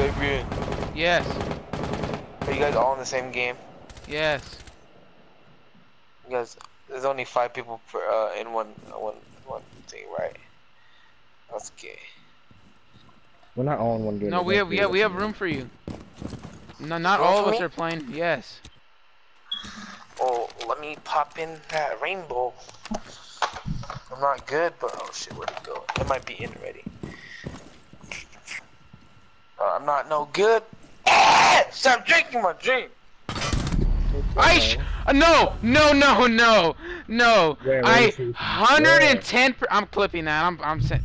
Fabian. Yes. Are you guys all in the same game? Yes. You guys, there's only five people per, uh, in one, one, one thing, right? That's gay. We're not all in one game. No, we have yeah we have room for you. No, not Room all of us me? are playing. Yes. Oh, let me pop in that rainbow. I'm not good, but oh shit, where'd it go? It might be in already. Uh, I'm not no good. Ah! Stop drinking my drink. I sh uh, no no no no no Where, where I hundred and ten. I'm clipping that. I'm I'm saying.